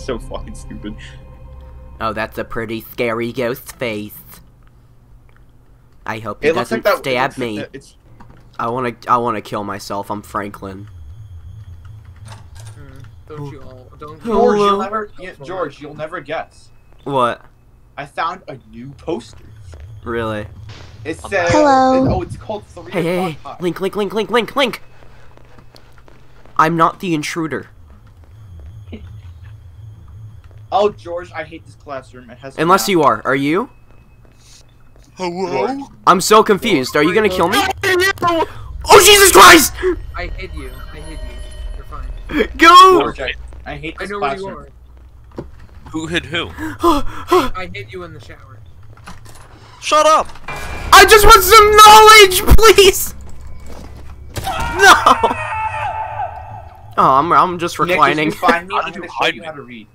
so fucking stupid. Oh, that's a pretty scary ghost face. I hope he It doesn't like that. stab it's, me. It's I wanna, I wanna kill myself. I'm Franklin. Mm, don't you all? Don't. George. You'll never, yeah, George. You'll never guess. What? I found a new poster. Really? It says. Hello. Oh, it's called Three Hey, hey, hey! Link, link, link, link, link, link! I'm not the intruder. Oh, George, I hate this classroom. It has. Unless you are. Are you? Hello. I'm so confused. Are you gonna kill me? Oh, Jesus Christ! I hid you. I hid you. You're fine. Go! George, I, I hate I this know where you classroom. are. Who hit who? I hid you in the shower. Shut up! I just want some knowledge, please! No! Oh, I'm, I'm just Nick, reclining. if you find me, I'm did you gonna show hide you me? how to read.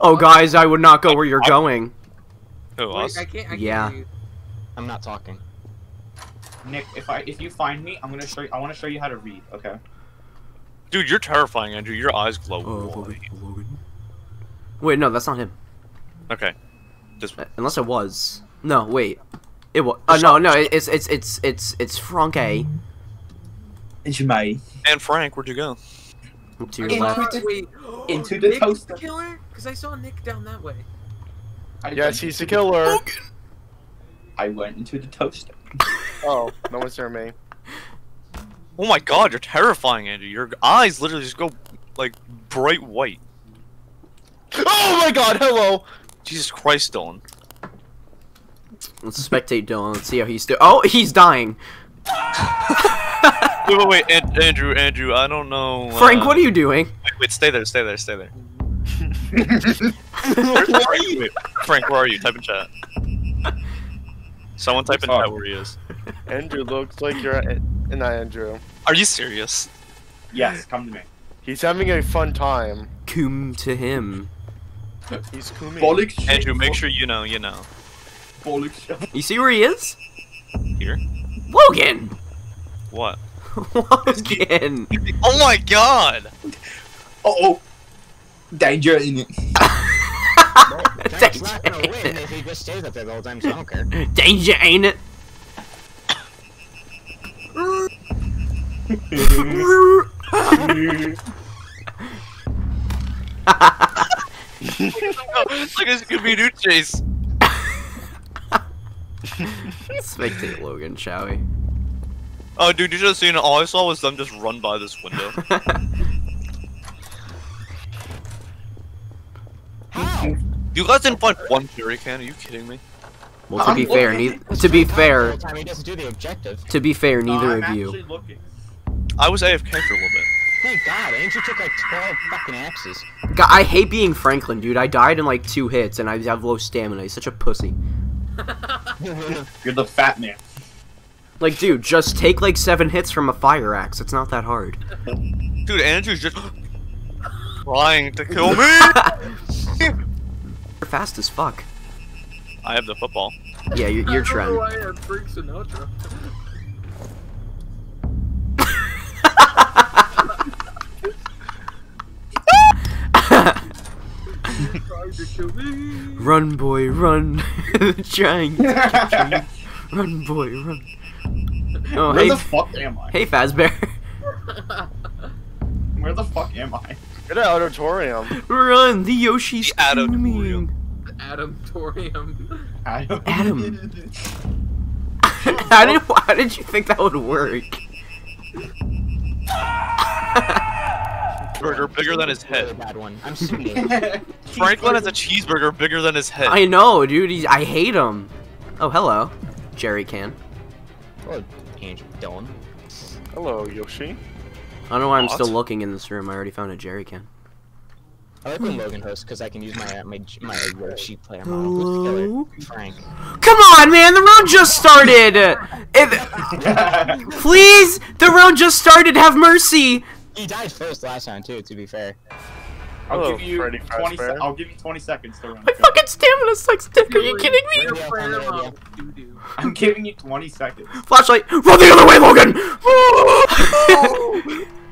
Oh, guys, I would not go where you're going. Who Wait, us? I can't. I can't Yeah. I'm not talking. Nick, if I if you find me, I'm gonna show you. I want to show you how to read. Okay. Dude, you're terrifying, Andrew. Your eyes glow. Oh, Logan. Wait, no, that's not him. Okay. This Uh, Unless it was. No, wait. It was. Uh, no, no, it's it's it's it's it's Franke. It's my and Frank, where'd you go? To your Into left. the- wait. into the toaster. killer? Because I saw Nick down that way. I Yes, he's the into killer. I went into the toaster. Oh, no one's near me. Oh my god, you're terrifying, Andrew. Your eyes literally just go, like, bright white. Oh my god, hello! Jesus Christ, Dylan. Let's spectate Dylan. Let's see how he's doing. Oh, he's dying. Wait, wait, wait, An- Andrew, Andrew, I don't know. Frank, uh, what are you doing? Wait, wait, stay there, stay there, stay there. Where are you? Wait, Frank, where are you? Type in chat. Someone type in Sorry. chat where he is. Andrew looks like you're at, not Andrew. Are you serious? yes, come to me. He's having a fun time. Coom to him. He's cooming. Bollocks. Andrew, make sure you know, you know. Bollocks. You see where he is? Here? Logan! What? Logan! Oh my god! Uh oh. Danger in it. Frank's not gonna win if he just stays up there the whole time, so I don't care. Danger, ain't it? it's like a Scooby Doo chase. Spectate Logan, shall we? Oh, dude, you should have seen it. All I saw was them just run by this window. How? You guys didn't find one jerry can? Are you kidding me? well, to be I'm fair, looking. ne- to be fair, time he do the objective. to be fair, No, neither I'm of you. looking. I was AFK for a little bit. Thank God, Andrew took like 12 fucking axes. God, I hate being Franklin, dude. I died in like two hits, and I have low stamina. He's such a pussy. You're the fat man. Like, dude, just take like seven hits from a fire axe. It's not that hard. Dude, Andrew's just trying to kill me. You're fast as fuck. I have the football. Yeah, you're, you're I don't know why I had Frank Sinatra. Trying to kill me. Run, boy, run. Trying. to- kill me. Run, boy, run. Oh, Where hey, the fuck am I? hey, Fazbear. Where the fuck am I? Get an auditorium. run, the Yoshi's The Addo screaming. Adam Torium. Adam. Adam. how, did, how did you think that would work? Burger bigger than his head. bad one. I'm suing. Franklin has a cheeseburger bigger than his head. I know, dude. He's, I hate him. Oh, hello. Jerry can. oh, Andrew, Dylan. Hello, Yoshi. I don't know why I'm still looking in this room. I already found a jerry can. I like when Logan hosts because I can use my uh, my my Yoshi player model. Who's the Hello? killer? Frank. Come on, man. The round just started. If- please, the round just started. Have mercy. He died first last time too. To be fair. I'll Hello, give you Freddy 20 se- I'll give you 20 seconds to run. My fucking stamina sucks dick. Are you kidding me? Radio, Prayer radio. mouth, doo-doo. I'm giving you 20 seconds. Flashlight. Run the other way, Logan.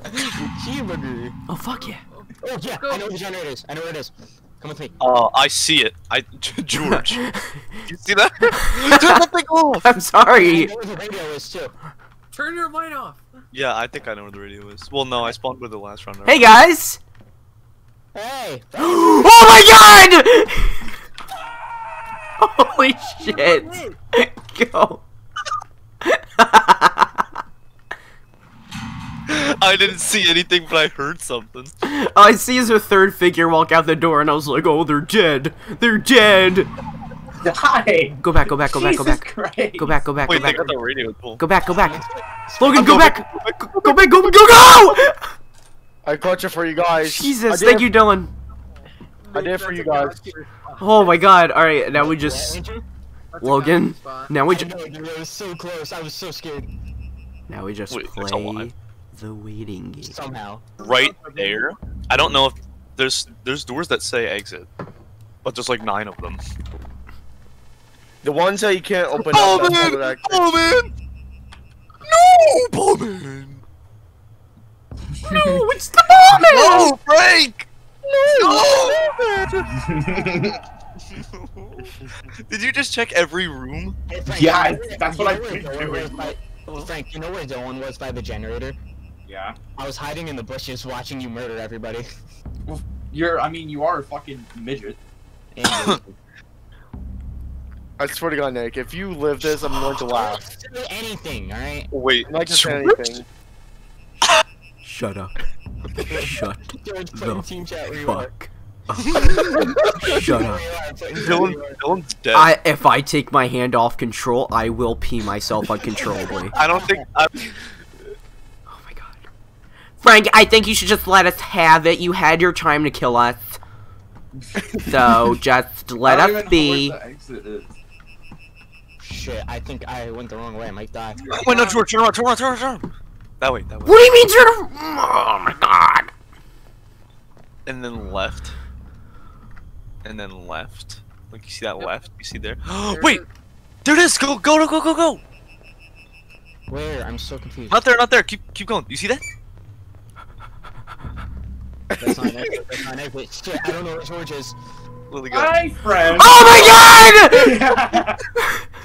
Cheeseburger. Oh fuck yeah! Oh yeah, I know where the generator is. I know where it is. Come with me. Oh, I see it. I George. you see that? Turn that thing off. I'm I sorry. know where the radio is too. Turn your light off. Yeah, I think I know where the radio is. Well, no, I spawned with the last round. Hey guys! Hey. Oh my god! Holy shit! Go. I didn't see anything, but I heard something. I see is a third figure walk out the door, and I was like, "Oh, they're dead! They're dead!" Die! Go back, go back, go back, go Jesus back, Christ. go back, go back, go Wait, they back, got the radio pull. go back, go back. Logan, go Go back, back, go go back, go go go! I caught it for you guys. Jesus, thank you, Dylan. I did it for you guys. Oh my God! All right, now we just That's Logan. now we I just know, dude, was so close. I was so scared. now we just Wait, play alive. The waiting game. Somehow. Right there. I don't know if there's there's doors that say exit, but there's like nine of them. The ones that you can't open Oh up. that's man! how Oh man! No, Bowman! No, it's the bomb! No, Frank! No! no! Did you just check every room? Hey, Frank, Yeah, you know where- that's what I've been was doing. Frank, you know where Dylan was by the generator? Yeah. I was hiding in the bushes watching you murder everybody. You're, I mean, you are a fucking midget. I swear to God, Nick, if you live this, I'm going to laugh. Say anything, alright? Wait, I'm not gonna say anything. Shut up. Shut the team chat where you are. fuck. Shut up. Where you are, put Dylan, where you are. Dylan's dead. I if I take my hand off control, I will pee myself uncontrollably. I don't think. I, my god. Frank, I think you should just let us have it. You had your time to kill us. So just let us be. where the exit is. Shit, I think I went the wrong way. I might die. wait, no, George, turn around, turn around, turn around, turn around. That way, that way. What do you mean turn ar- Oh my god. And then left. And then left. Like you see that left? You see there? Wait, there it is. Go, go, go, go, go, go. Where? I'm so confused. Not there, not there. Keep, keep going. You see that? That's not it. That's not it. But shit, I don't know where George is. Lily, go. Hi, friend. Oh my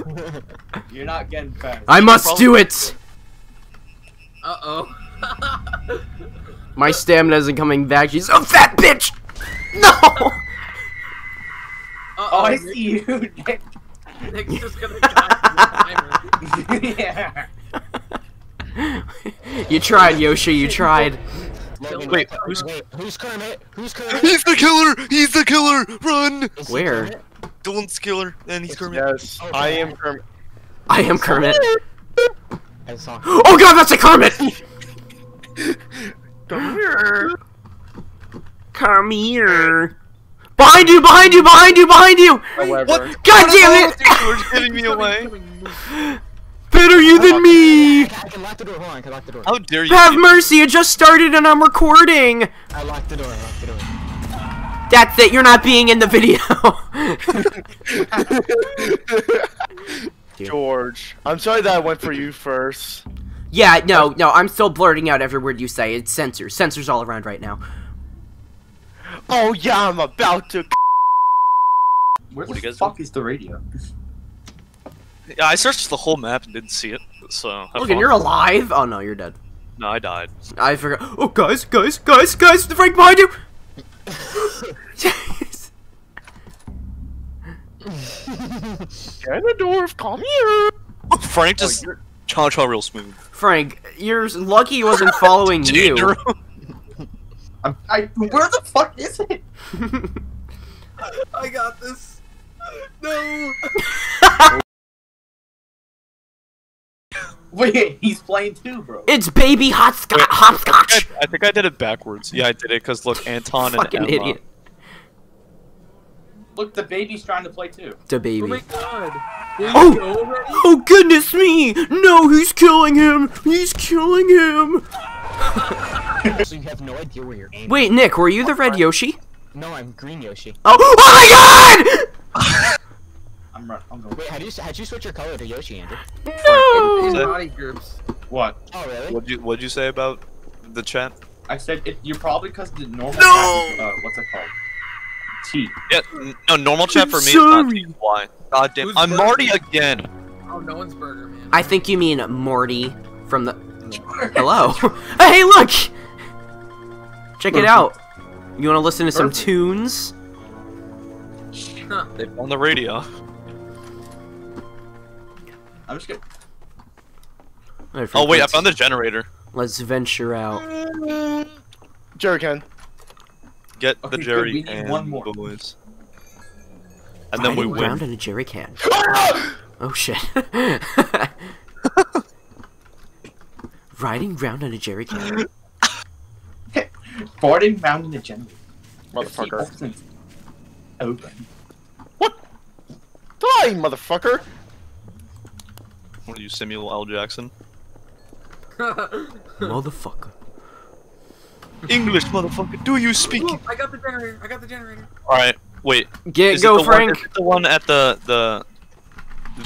god! You're not getting fast. I must do it. Uh oh. My stamina isn't coming back. She's a fat bitch. No. Oh, I see you. Nick. Nick's just gonna die from the timer. yeah. you tried, Yoshi. You tried. Logan, Wait, wait, who's- wait, who's Kermit? Who's Kermit? He's the killer! He's the killer! Run! Is he Where? Kermit? Dylan's killer, and he's Kermit. Yes, Oh, I am Kermit. I am Kermit. I saw. Oh god, that's a Kermit. Come here. Come here. Behind you, behind you, behind you, behind you! However, What? God damn it! George getting me away. Better you than me! I can, lock the door. Hold on, I can lock the door. How dare you? Have mercy, it just started and I'm recording! I locked the door. I locked the door. That's it, you're not being in the video. George, I'm sorry that I went for you first. yeah, no, no, I'm still blurting out every word you say. It's censors. Censors all around right now. Oh yeah, I'm about to. Where What the fuck is the radio? Yeah, I searched the whole map and didn't see it. So have Logan, fun. you're alive? Oh no, you're dead. No, I died. I forgot. Oh, guys, guys, guys, guys, the Frank behind you! Jeez. Ganondorf, come here. Frank oh, just cha cha real smooth. Frank, you're lucky he wasn't following you. I'm, I, where the fuck is it? I got this. No. Wait, he's playing too, bro. It's baby hopscotch. Wait, hopscotch. I, I think I did it backwards. Yeah, I did it because look, Anton and Fucking Emma. idiot. Look, the baby's trying to play too. The baby. Oh baby. my god. There Oh! go? Oh goodness me! No, he's killing him! He's killing him! So you have no idea where you're aiming. Wait, Nick, were you the red Yoshi? No, I'm green Yoshi. Oh, oh my god! I'm run. I'm going. Wait, how do you how'd you switch your color to Yoshi, Andrew? No! In body groups. What? Oh really? What'd you What'd you say about the chat? I said it, you're probably because the normal. No! chat is, Uh, what's it called? T. Yeah, no normal chat I'm for me is not sorry. Why? God damn, Who's I'm Burger? Marty again. Oh, no one's burger, man. I think you mean Morty from the. Hello. hey, look! Check it out. You want to listen to some tunes? Huh. They on the radio. I'm just gonna. Alright, Oh wait, I found the generator. Let's venture out. Jerry can. Get Okay, the Jerry we need and one more. boys. And then we Riding around win. in a jerry can. Oh shit. Riding round in a jerry can. Farting round in the generator. Motherfucker. 50% Open. Die, motherfucker! What are you, Samuel L. Jackson? Motherfucker. English, motherfucker. Do you speak? Ooh, I got the generator. I got the generator. All right, wait. Get Is go, the Frank. One, is it the one at the the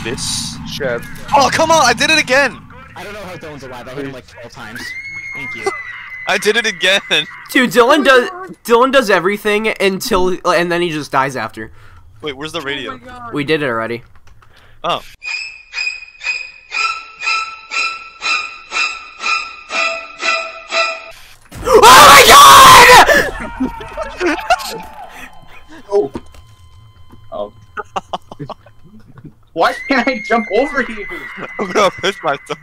this? shed. Oh come on! I did it again. I don't know how Dylan's alive. I hit him like 12 times. Thank you. I did it again. Dude, Dylan does Dylan does everything until and then he just dies after. Wait, where's the Oh radio? my god. We did it already. Oh. Oh my god! Oh. Oh. Why can't I jump over you? I'm gonna piss myself.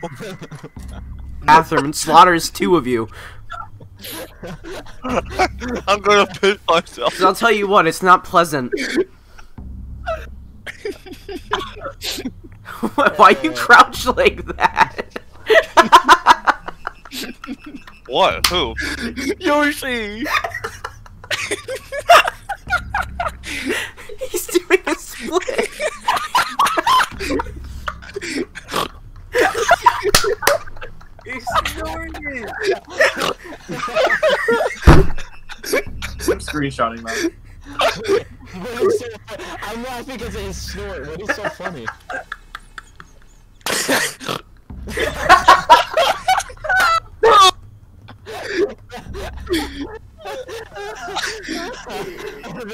Bathroom and slaughters two of you. I'm gonna piss myself. 'Cause I'll tell you what, it's not pleasant. Why you uh. crouch like that? What? Who? Yoshi! He's doing a split. He's ignoring me. I'm screenshotting that. What is so fu- I'm laughing because of his snort. What is so funny?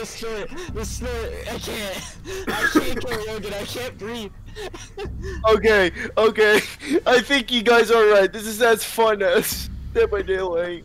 The snort, the snort. I can't. I can't kill Logan. I can't breathe. Okay, okay. I think you guys are right. This is as fun as Dead by Daylight.